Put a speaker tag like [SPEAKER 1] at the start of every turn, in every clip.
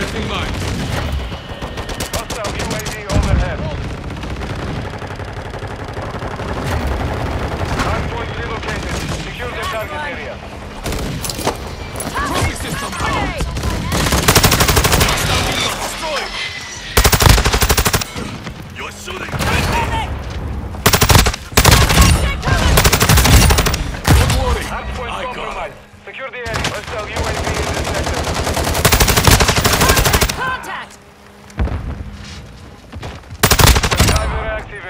[SPEAKER 1] Setting mine. Hostile
[SPEAKER 2] UAV overhead. Hardpoint relocated. Secure the target area.
[SPEAKER 1] Moving system out!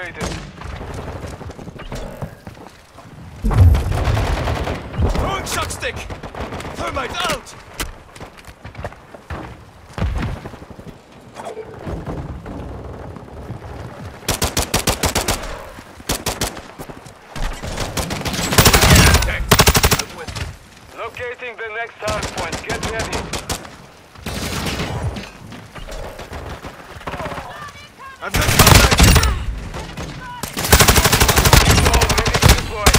[SPEAKER 2] Upgraded.
[SPEAKER 1] Throwing shock stick! Thermite out!
[SPEAKER 2] Locating the next hard point. Get ready. I've got contact! All ready to deploy.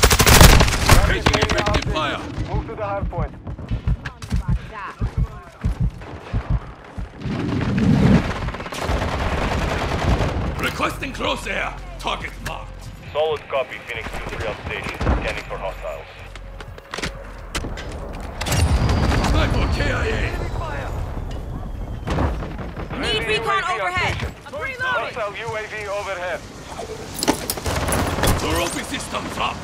[SPEAKER 1] Taking effective fire!
[SPEAKER 2] Move to the hard point.
[SPEAKER 1] Requesting crosshair! Target marked.
[SPEAKER 3] Solid copy, Phoenix 2-3 on station. Scanning for hostiles.
[SPEAKER 1] Sniper KIA!
[SPEAKER 2] Need recon
[SPEAKER 4] overhead.
[SPEAKER 2] station. I'm. Hostile UAV overhead.
[SPEAKER 1] Trophy systems up!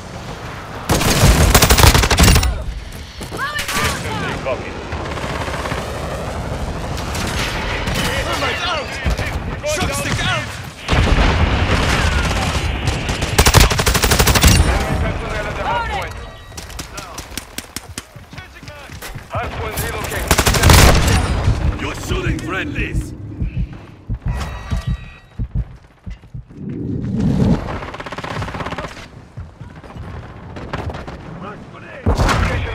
[SPEAKER 1] Phoenix 2-3 copy. Thermite out! Shock stick out! Enemy personnel at the hard Loading.
[SPEAKER 2] point. Hard point relocated.
[SPEAKER 1] You're friendlies! Location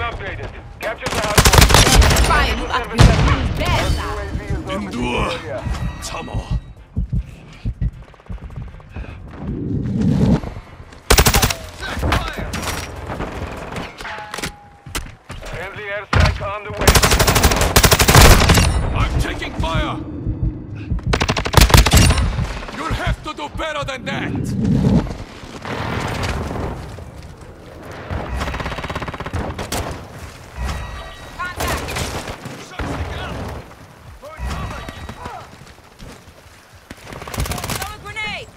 [SPEAKER 2] upgraded. Capture the hard point.
[SPEAKER 4] Try move up.
[SPEAKER 2] Use
[SPEAKER 4] bed. UAV
[SPEAKER 1] Endure! Tamo! Friendly
[SPEAKER 2] airstrike on the way.
[SPEAKER 1] I'm taking fire! You'll have to do better than that!
[SPEAKER 4] Contact. Throw a grenade.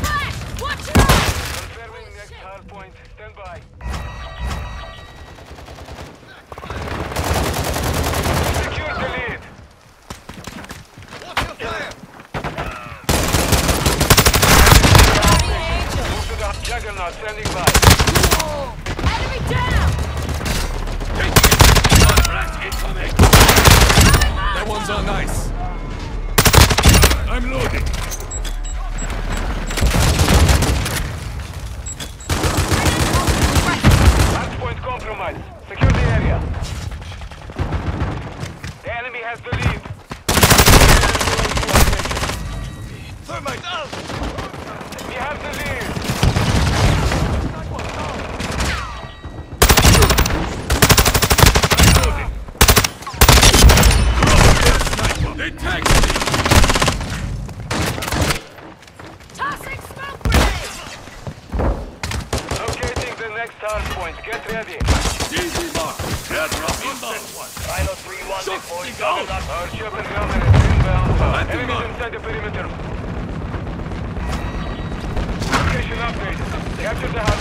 [SPEAKER 4] Flash! Watch it out!
[SPEAKER 2] Confirming next hard point. Stand by. Secure the lead. Move to the juggernaut. Standing by. Enemy
[SPEAKER 4] down!
[SPEAKER 1] incoming! That one's on ice. I'm loading. Hard
[SPEAKER 2] point compromised. Secure the area. The enemy has the lead.
[SPEAKER 1] Thermite out! We have the lead.
[SPEAKER 2] Locating the next hard point. Get ready.
[SPEAKER 1] Easy mark! Airdrop inbound! Rhino 3-1 Shot deploying stick out. juggernaut. Our ship and gunner
[SPEAKER 2] is inbound.
[SPEAKER 1] Enemies inside the
[SPEAKER 2] perimeter. Location upgrade. Capture the hard